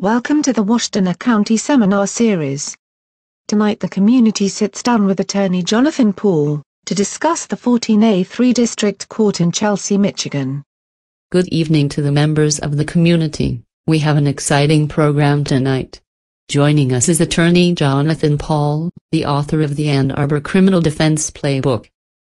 Welcome to the Washtenaw County Seminar Series. Tonight the community sits down with attorney Jonathan Paul to discuss the 14A3 District Court in Chelsea, Michigan. Good evening to the members of the community. We have an exciting program tonight. Joining us is attorney Jonathan Paul, the author of the Ann Arbor Criminal Defense Playbook.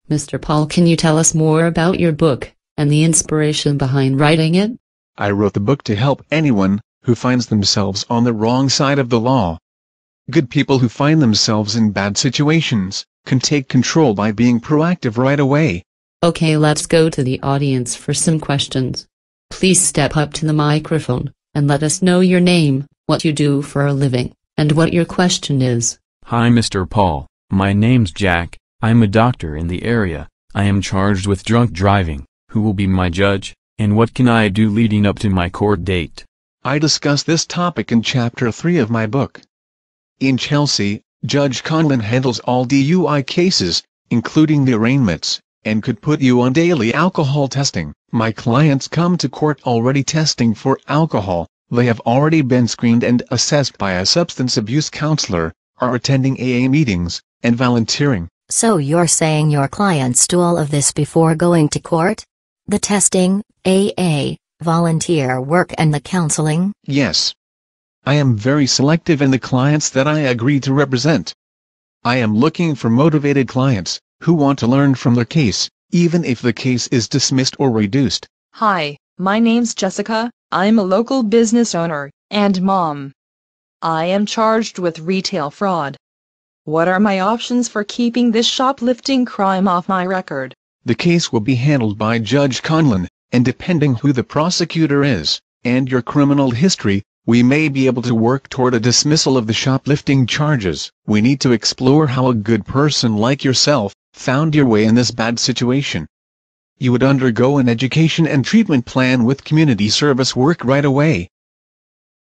Mr. Paul, can you tell us more about your book and the inspiration behind writing it? I wrote the book to help anyone who finds themselves on the wrong side of the law. Good people who find themselves in bad situations can take control by being proactive right away. Okay, let's go to the audience for some questions. Please step up to the microphone and let us know your name, what you do for a living, and what your question is. Hi Mr. Paul, my name's Jack, I'm a doctor in the area, I am charged with drunk driving, who will be my judge, and what can I do leading up to my court date? I discuss this topic in Chapter 3 of my book. In Chelsea, Judge Conlin handles all DUI cases, including the arraignments, and could put you on daily alcohol testing. My clients come to court already testing for alcohol, they have already been screened and assessed by a substance abuse counselor, are attending AA meetings, and volunteering. So you're saying your clients do all of this before going to court? The testing, AA, volunteer work and the counseling? Yes. I am very selective in the clients that I agree to represent. I am looking for motivated clients, who want to learn from their case, even if the case is dismissed or reduced. Hi, my name's Jessica, I'm a local business owner, and mom. I am charged with retail fraud. What are my options for keeping this shoplifting crime off my record? The case will be handled by Judge Conlin, and depending who the prosecutor is, and your criminal history, we may be able to work toward a dismissal of the shoplifting charges. We need to explore how a good person like yourself found your way in this bad situation. You would undergo an education and treatment plan with community service work right away.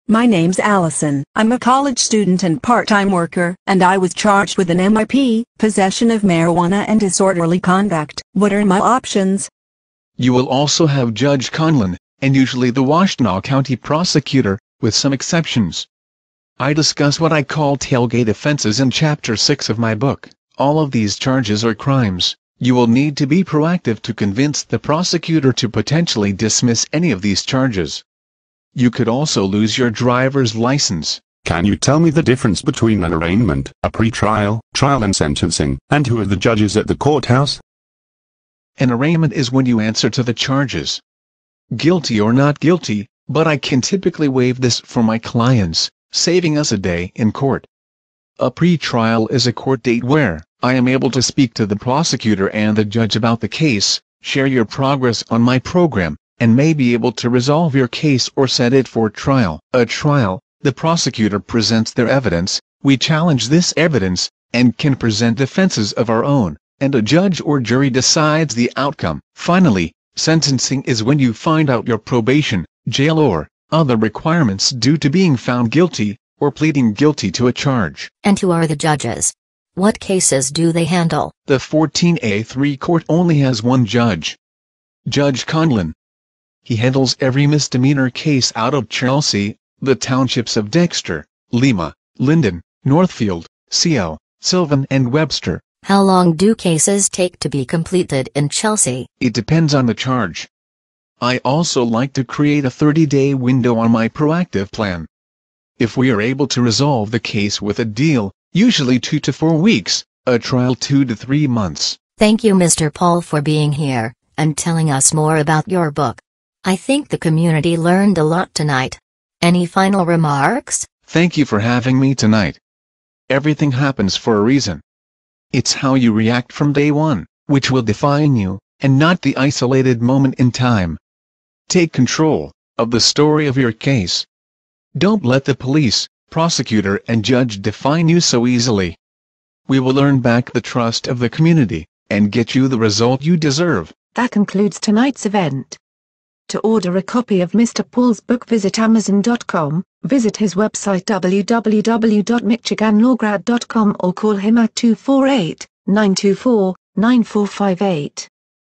My name's Allison. I'm a college student and part-time worker, and I was charged with an MIP, possession of marijuana and disorderly conduct. What are my options? You will also have Judge Conlin, and usually the Washtenaw County prosecutor, with some exceptions. I discuss what I call tailgate offenses in Chapter 6 of my book. All of these charges are crimes. You will need to be proactive to convince the prosecutor to potentially dismiss any of these charges. You could also lose your driver's license. Can you tell me the difference between an arraignment, a pre-trial, trial and sentencing, and who are the judges at the courthouse? An arraignment is when you answer to the charges. Guilty or not guilty, but I can typically waive this for my clients, saving us a day in court. A pre-trial is a court date where I am able to speak to the prosecutor and the judge about the case, share your progress on my program, and may be able to resolve your case or set it for trial. A trial, the prosecutor presents their evidence, we challenge this evidence, and can present defenses of our own, and a judge or jury decides the outcome. Finally, sentencing is when you find out your probation, jail or other requirements due to being found guilty, or pleading guilty to a charge. And who are the judges? What cases do they handle? The 14A3 court only has one judge. Judge Conlin. He handles every misdemeanor case out of Chelsea, the townships of Dexter, Lima, Lyndon, Northfield, Seal, Sylvan and Webster. How long do cases take to be completed in Chelsea? It depends on the charge. I also like to create a 30-day window on my proactive plan. If we are able to resolve the case with a deal, usually 2 to 4 weeks, a trial 2 to 3 months. Thank you Mr. Paul for being here, and telling us more about your book. I think the community learned a lot tonight. Any final remarks? Thank you for having me tonight. Everything happens for a reason. It's how you react from day one, which will define you, and not the isolated moment in time. Take control of the story of your case. Don't let the police, prosecutor and judge define you so easily. We will earn back the trust of the community, and get you the result you deserve. That concludes tonight's event. To order a copy of Mr. Paul's book visit Amazon.com, visit his website www.michiganlawgrad.com or call him at 248 924 9458.